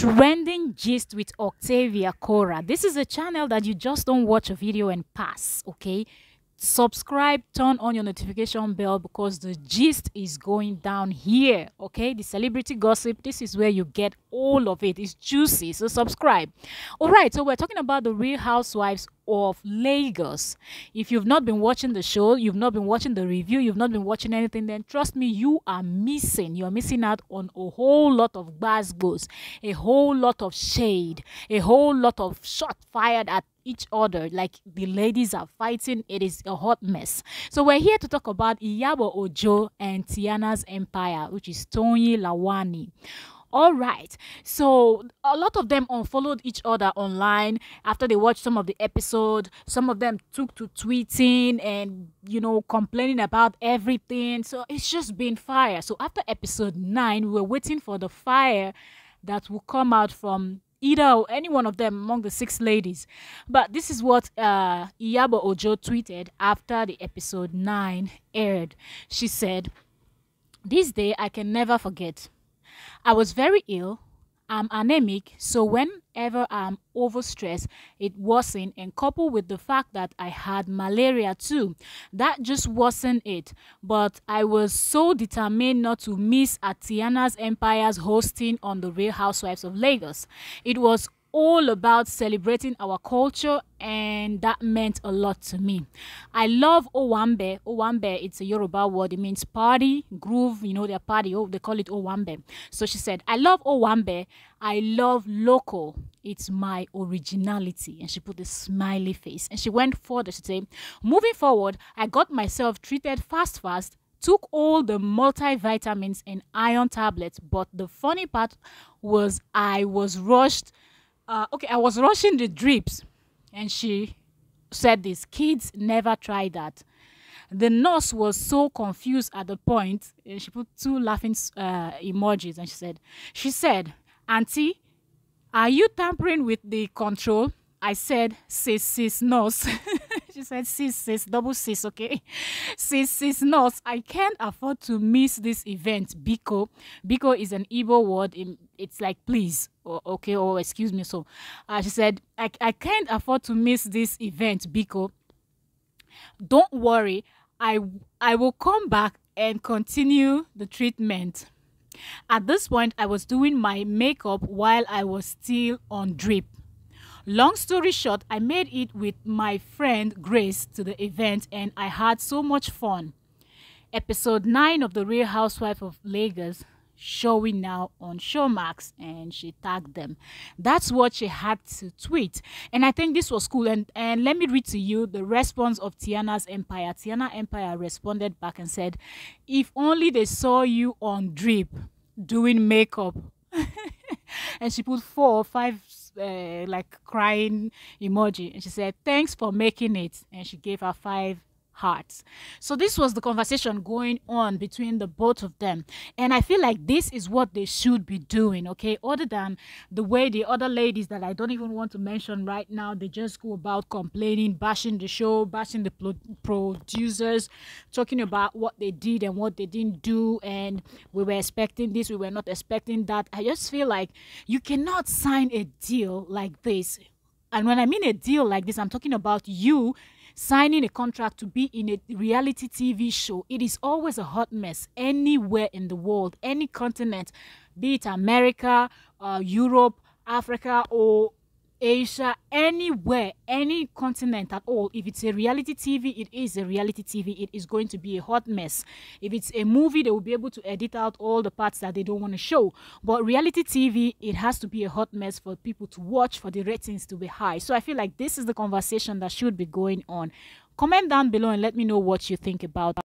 Trending Gist with Octavia Kora. This is a channel that you just don't watch a video and pass, okay? Subscribe turn on your notification bell because the gist is going down here okay? The celebrity gossip this is where you get all of it. It's juicy so subscribe. All right so we're talking about the real housewives of lagos. If you've not been watching the show you've not been watching the review you've not been watching anything then trust me you are missing. You're missing out on a whole lot of gbas a whole lot of shade a whole lot of shot fired at each other. Like the ladies are fighting. It is a hot mess. So we're here to talk about iyabo ojo and Tiannah's Empire which is Toyin Lawani. All right. So a lot of them unfollowed each other online after they watched some of the episode. Some of them took to tweeting and you know complaining about everything. So it's just been fire. So after episode 9 we were waiting for the fire that will come out from either or any one of them among the six ladies. But this is what uh, Iyabo Ojo tweeted after the episode 9 aired. She said, This day I can never forget. I was very ill I'm anemic, so whenever I'm overstressed, it wasn't. And coupled with the fact that I had malaria too, that just wasn't it. But I was so determined not to miss Atiana's Empire's hosting on The Real Housewives of Lagos. It was all about celebrating our culture and that meant a lot to me. I love Owambe. Owambe, it's a Yoruba word. It means party, groove, you know, their party. Oh, they call it Owambe. So she said, I love Owambe. I love local. It's my originality. And she put a smiley face. And she went further to say, moving forward, I got myself treated fast, fast, took all the multivitamins and iron tablets. But the funny part was I was rushed uh, okay, I was rushing the drips, and she said this kids never try that. The nurse was so confused at the point, and she put two laughing uh, emojis, and she said, "She said, Auntie, are you tampering with the control?" I said, "Sis, sis, nurse." said, sis, sis, double sis, okay? Sis, sis, nurse, I can't afford to miss this event. Biko. Biko is an Igbo word. It's like, please, or, okay, or excuse me. So uh, she said, I, I can't afford to miss this event, Biko. Don't worry. I, I will come back and continue the treatment. At this point, I was doing my makeup while I was still on drip. Long story short, I made it with my friend Grace to the event and I had so much fun. Episode 9 of The Real Housewife of Lagos showing now on Showmax and she tagged them. That's what she had to tweet. And I think this was cool. And, and let me read to you the response of Tiannah's Empire. Tiannah Empire responded back and said, If only they saw you on drip doing makeup. and she put four or five uh, like crying emoji. And she said thanks for making it. And she gave her five hearts. So this was the conversation going on between the both of them. And I feel like this is what they should be doing, okay? Other than the way the other ladies that I don't even want to mention right now, they just go about complaining, bashing the show, bashing the pro producers, talking about what they did and what they didn't do and we were expecting this, we were not expecting that. I just feel like you cannot sign a deal like this. And when I mean a deal like this, I'm talking about you signing a contract to be in a reality TV show, it is always a hot mess anywhere in the world, any continent, be it America, uh, Europe, Africa, or Asia, anywhere, any continent at all. If it's a reality TV, it is a reality TV. It is going to be a hot mess. If it's a movie, they will be able to edit out all the parts that they don't want to show. But reality TV, it has to be a hot mess for people to watch, for the ratings to be high. So I feel like this is the conversation that should be going on. Comment down below and let me know what you think about